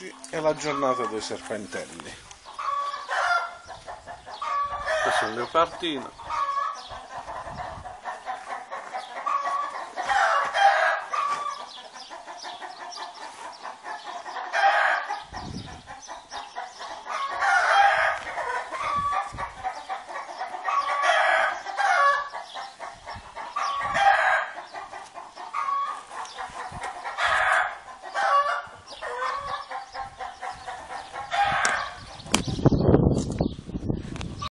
Oggi è la giornata dei serpentelli. Questo è il leopardino.